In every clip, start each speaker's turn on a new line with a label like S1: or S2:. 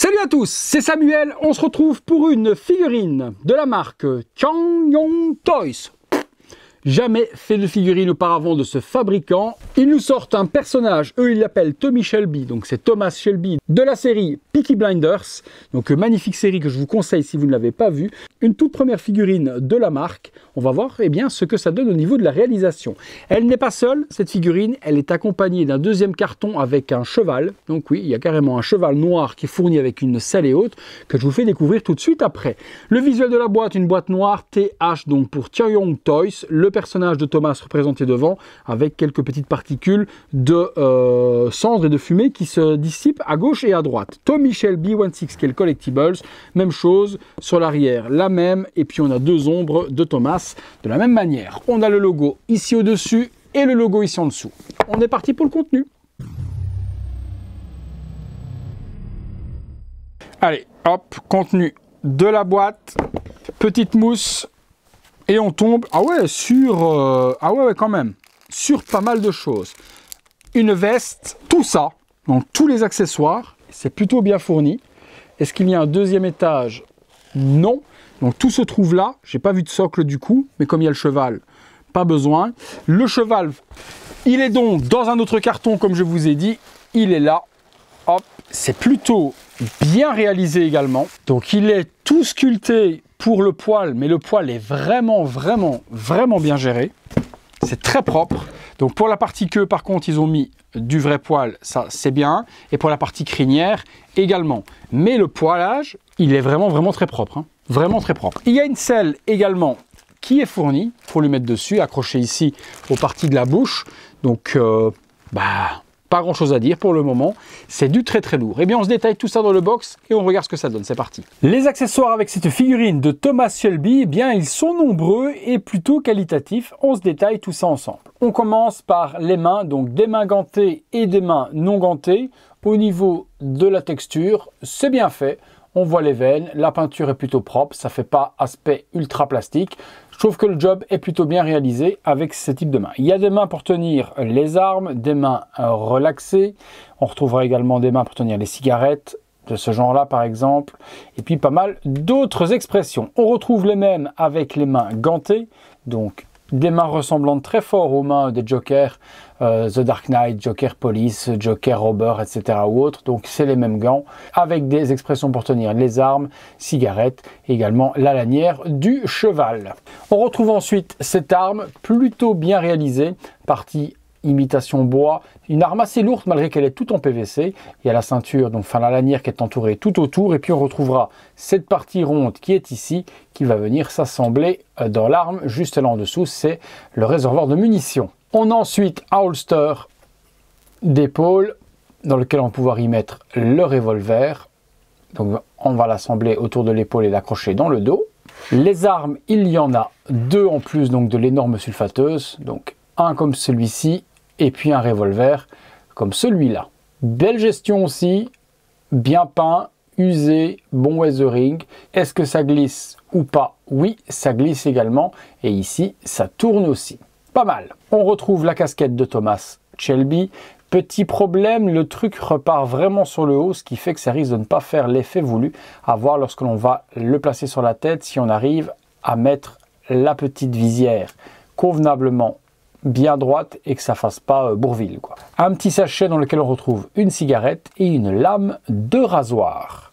S1: Salut à tous, c'est Samuel, on se retrouve pour une figurine de la marque Changyong Toys. Jamais fait de figurine auparavant de ce fabricant. Ils nous sortent un personnage, eux ils l'appellent Tommy Shelby, donc c'est Thomas Shelby de la série Peaky Blinders. Donc magnifique série que je vous conseille si vous ne l'avez pas vue. Une toute première figurine de la marque. On va voir eh bien, ce que ça donne au niveau de la réalisation. Elle n'est pas seule, cette figurine, elle est accompagnée d'un deuxième carton avec un cheval. Donc oui, il y a carrément un cheval noir qui est fourni avec une selle et haute que je vous fais découvrir tout de suite après. Le visuel de la boîte, une boîte noire TH donc pour Young Toys. Personnage de Thomas représenté devant avec quelques petites particules de euh, cendres et de fumée qui se dissipent à gauche et à droite. Tommy Shelby 16 Scale Collectibles, même chose sur l'arrière, la même, et puis on a deux ombres de Thomas de la même manière. On a le logo ici au-dessus et le logo ici en dessous. On est parti pour le contenu. Allez, hop, contenu de la boîte, petite mousse, et on tombe, ah ouais, sur, euh, ah ouais, quand même, sur pas mal de choses. Une veste, tout ça, donc tous les accessoires, c'est plutôt bien fourni. Est-ce qu'il y a un deuxième étage? Non. Donc tout se trouve là. J'ai pas vu de socle du coup, mais comme il y a le cheval, pas besoin. Le cheval, il est donc dans un autre carton, comme je vous ai dit. Il est là. Hop, c'est plutôt bien réalisé également. Donc il est tout sculpté pour le poil, mais le poil est vraiment, vraiment, vraiment bien géré. C'est très propre. Donc pour la partie queue, par contre, ils ont mis du vrai poil, ça c'est bien. Et pour la partie crinière, également. Mais le poilage, il est vraiment, vraiment très propre. Hein. Vraiment très propre. Il y a une selle également qui est fournie pour lui mettre dessus, accroché ici aux parties de la bouche. Donc, euh, bah, pas grand chose à dire pour le moment. C'est du très très lourd. Eh bien, on se détaille tout ça dans le box et on regarde ce que ça donne. C'est parti. Les accessoires avec cette figurine de Thomas Shelby, eh bien, ils sont nombreux et plutôt qualitatifs. On se détaille tout ça ensemble. On commence par les mains, donc des mains gantées et des mains non gantées. Au niveau de la texture, c'est bien fait on voit les veines, la peinture est plutôt propre, ça fait pas aspect ultra plastique. Je trouve que le job est plutôt bien réalisé avec ce type de main. Il y a des mains pour tenir les armes, des mains euh, relaxées. On retrouvera également des mains pour tenir les cigarettes, de ce genre-là par exemple, et puis pas mal d'autres expressions. On retrouve les mêmes avec les mains gantées, donc des mains ressemblantes très fort aux mains des Joker, euh, The Dark Knight, Joker Police, Joker Robber, etc. ou autres. Donc c'est les mêmes gants avec des expressions pour tenir les armes, cigarettes, également la lanière du cheval. On retrouve ensuite cette arme plutôt bien réalisée, partie imitation bois, une arme assez lourde malgré qu'elle est toute en PVC. Il y a la ceinture, donc enfin la lanière qui est entourée tout autour, et puis on retrouvera cette partie ronde qui est ici, qui va venir s'assembler euh, dans l'arme. Juste là en dessous, c'est le réservoir de munitions. On a ensuite un holster d'épaule dans lequel on va pouvoir y mettre le revolver. Donc on va l'assembler autour de l'épaule et l'accrocher dans le dos. Les armes, il y en a deux en plus donc de l'énorme sulfateuse. Donc un comme celui-ci et puis un revolver comme celui-là. Belle gestion aussi, bien peint, usé, bon weathering. Est-ce que ça glisse ou pas? Oui, ça glisse également. Et ici, ça tourne aussi. Pas mal. On retrouve la casquette de Thomas Shelby. Petit problème, le truc repart vraiment sur le haut, ce qui fait que ça risque de ne pas faire l'effet voulu. À voir lorsque l'on va le placer sur la tête, si on arrive à mettre la petite visière convenablement bien droite et que ça fasse pas euh, bourville. Un petit sachet dans lequel on retrouve une cigarette et une lame de rasoir.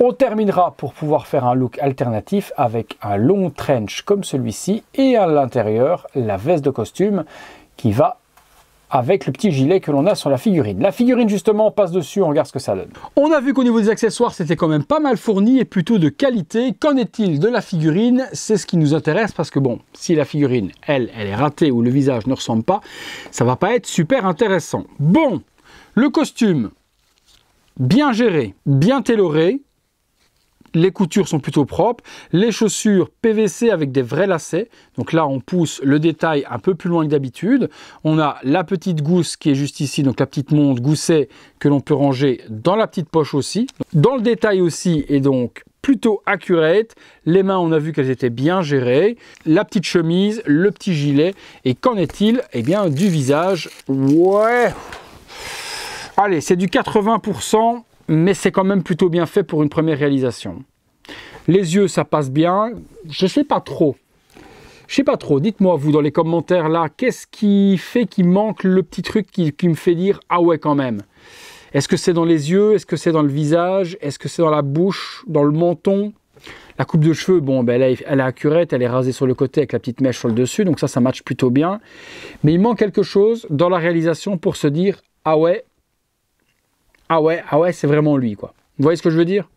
S1: On terminera pour pouvoir faire un look alternatif avec un long trench comme celui-ci et à l'intérieur la veste de costume qui va avec le petit gilet que l'on a sur la figurine. La figurine justement, passe dessus, on regarde ce que ça donne. On a vu qu'au niveau des accessoires, c'était quand même pas mal fourni et plutôt de qualité. Qu'en est-il de la figurine? C'est ce qui nous intéresse parce que bon, si la figurine, elle, elle est ratée ou le visage ne ressemble pas, ça va pas être super intéressant. Bon, le costume, bien géré, bien tailoré, les coutures sont plutôt propres, les chaussures PVC avec des vrais lacets, donc là on pousse le détail un peu plus loin que d'habitude, on a la petite gousse qui est juste ici, donc la petite montre gousset que l'on peut ranger dans la petite poche aussi, dans le détail aussi et donc plutôt accurate, les mains on a vu qu'elles étaient bien gérées, la petite chemise, le petit gilet, et qu'en est-il? Eh bien du visage, ouais. Allez, c'est du 80%, mais c'est quand même plutôt bien fait pour une première réalisation. Les yeux, ça passe bien. Je sais pas trop. Je sais pas trop. Dites-moi, vous, dans les commentaires là, qu'est-ce qui fait qu'il manque le petit truc qui, me fait dire Ah ouais, quand même? Est-ce que c'est dans les yeux? Est-ce que c'est dans le visage? Est-ce que c'est dans la bouche? Dans le menton? La coupe de cheveux, bon, ben, elle, est, elle est accurate, elle est rasée sur le côté avec la petite mèche sur le dessus, donc ça, ça match plutôt bien. Mais il manque quelque chose dans la réalisation pour se dire Ah ouais, ah ouais, ah ouais, c'est vraiment lui, quoi. Vous voyez ce que je veux dire?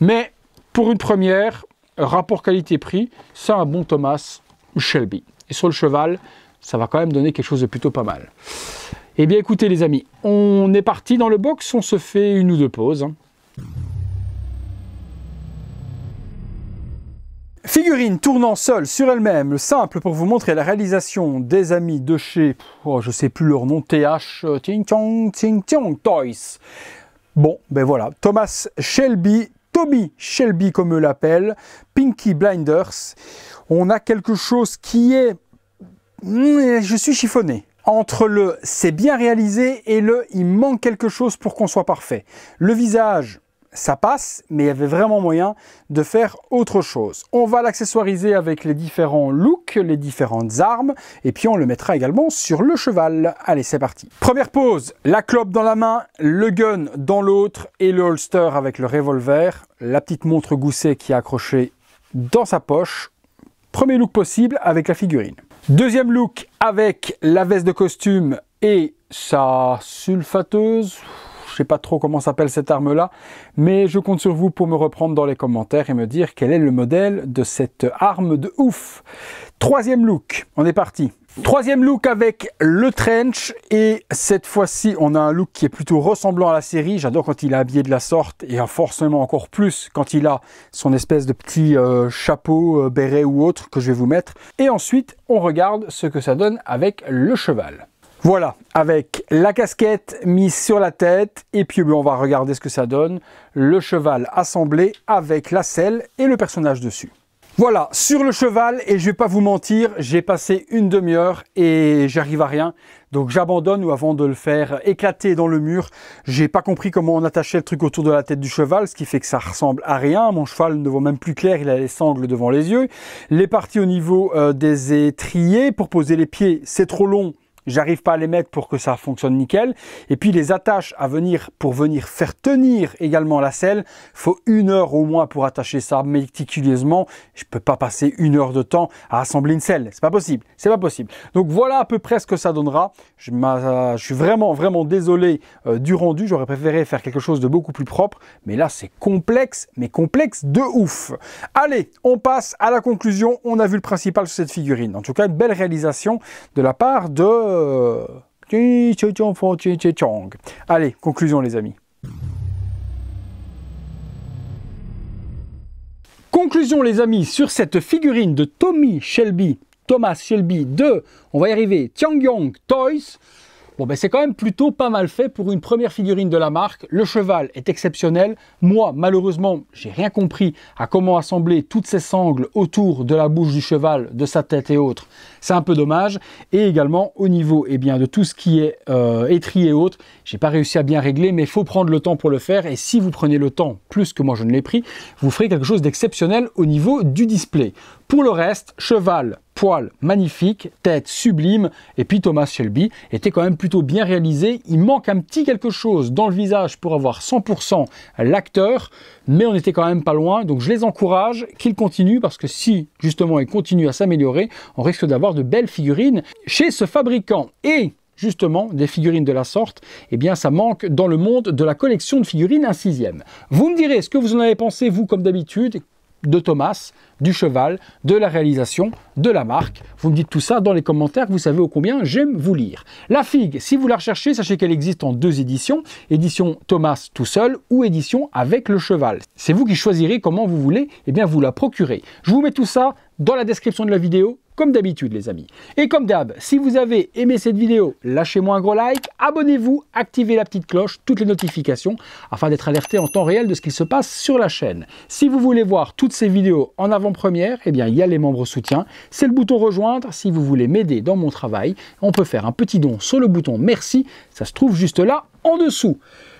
S1: Mais pour une première, rapport qualité-prix, c'est un bon Thomas Shelby. Et sur le cheval, ça va quand même donner quelque chose de plutôt pas mal. Eh bien écoutez les amis, on est parti dans le box, on se fait une ou deux pauses. Figurine tournant seule sur elle-même, simple pour vous montrer la réalisation des amis de chez, oh, je sais plus leur nom, TH, euh, Ting Chong, Ting Chong Toys. Bon, ben voilà, Thomas Shelby, Toby Shelby comme eux l'appellent, Pinky Blinders. On a quelque chose qui est... Hmm, je suis chiffonné entre le c'est bien réalisé et le il manque quelque chose pour qu'on soit parfait. Le visage, ça passe, mais il y avait vraiment moyen de faire autre chose. On va l'accessoiriser avec les différents looks, les différentes armes, et puis on le mettra également sur le cheval. Allez, c'est parti. Première pose, la clope dans la main, le gun dans l'autre, et le holster avec le revolver, la petite montre gousset qui est accrochée dans sa poche. Premier look possible avec la figurine. Deuxième look avec la veste de costume et sa sulfateuse, sais pas trop comment s'appelle cette arme-là, mais je compte sur vous pour me reprendre dans les commentaires et me dire quel est le modèle de cette arme de ouf. Troisième look, on est parti. Troisième look avec le trench et cette fois-ci on a un look qui est plutôt ressemblant à la série. J'adore quand il est habillé de la sorte et forcément encore plus quand il a son espèce de petit euh, chapeau, euh, béret ou autre que je vais vous mettre. Et ensuite on regarde ce que ça donne avec le cheval. Voilà, avec la casquette mise sur la tête, et puis ben, on va regarder ce que ça donne. Le cheval assemblé avec la selle et le personnage dessus. Voilà, sur le cheval, et je vais pas vous mentir, j'ai passé une demi-heure et j'arrive à rien. Donc j'abandonne ou avant de le faire éclater dans le mur, j'ai pas compris comment on attachait le truc autour de la tête du cheval, ce qui fait que ça ressemble à rien. Mon cheval ne voit même plus clair, il a les sangles devant les yeux. Les parties au niveau euh, des étriers, pour poser les pieds, c'est trop long, j'arrive pas à les mettre pour que ça fonctionne nickel. Et puis les attaches à venir pour venir faire tenir également la selle, faut une heure au moins pour attacher ça méticuleusement. Je peux pas passer une heure de temps à assembler une selle, c'est pas possible, c'est pas possible. Donc voilà à peu près ce que ça donnera. Je, suis vraiment vraiment désolé euh, du rendu. J'aurais préféré faire quelque chose de beaucoup plus propre, mais là c'est complexe, mais complexe de ouf. Allez, on passe à la conclusion. On a vu le principal sur cette figurine. En tout cas, une belle réalisation de la part de Allez, conclusion les amis. Conclusion les amis sur cette figurine de Tommy Shelby, Thomas Shelby de, on va y arriver, Tiangyong Toys. Bon, ben c'est quand même plutôt pas mal fait pour une première figurine de la marque. Le cheval est exceptionnel. Moi, malheureusement, j'ai rien compris à comment assembler toutes ces sangles autour de la bouche du cheval, de sa tête et autres. C'est un peu dommage. Et également, au niveau eh bien, de tout ce qui est euh, étrier et autres, j'ai pas réussi à bien régler, mais il faut prendre le temps pour le faire. Et si vous prenez le temps, plus que moi je ne l'ai pris, vous ferez quelque chose d'exceptionnel au niveau du display. Pour le reste, cheval, poil magnifique, tête sublime, et puis Thomas Shelby était quand même plutôt bien réalisé. Il manque un petit quelque chose dans le visage pour avoir 100% l'acteur, mais on était quand même pas loin, donc je les encourage qu'ils continuent, parce que si justement ils continuent à s'améliorer, on risque d'avoir de belles figurines chez ce fabricant. Et justement des figurines de la sorte, eh bien ça manque dans le monde de la collection de figurines un sixième. Vous me direz ce que vous en avez pensé, vous comme d'habitude, de Thomas, du cheval, de la réalisation, de la marque. Vous me dites tout ça dans les commentaires, vous savez au combien j'aime vous lire. La figue, si vous la recherchez, sachez qu'elle existe en deux éditions, édition Thomas tout seul ou édition avec le cheval. C'est vous qui choisirez comment vous voulez eh bien, vous la procurer. Je vous mets tout ça dans la description de la vidéo, comme d'habitude les amis. Et comme d'hab, si vous avez aimé cette vidéo, lâchez-moi un gros like, abonnez-vous, activez la petite cloche, toutes les notifications, afin d'être alerté en temps réel de ce qui se passe sur la chaîne. Si vous voulez voir toutes ces vidéos en avant-première, eh bien il y a les membres soutien, c'est le bouton rejoindre. Si vous voulez m'aider dans mon travail, on peut faire un petit don sur le bouton merci, ça se trouve juste là en dessous.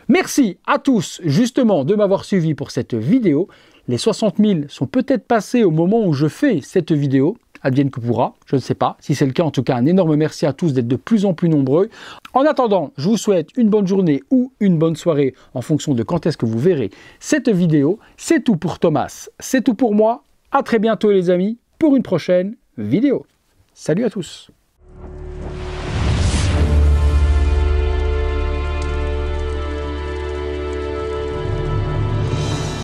S1: Merci à tous justement de m'avoir suivi pour cette vidéo. Les 60 000 sont peut-être passés au moment où je fais cette vidéo advienne que pourra, je ne sais pas. Si c'est le cas, en tout cas, un énorme merci à tous d'être de plus en plus nombreux. En attendant, je vous souhaite une bonne journée ou une bonne soirée en fonction de quand est-ce que vous verrez cette vidéo. C'est tout pour Thomas, c'est tout pour moi. À très bientôt les amis pour une prochaine vidéo. Salut à tous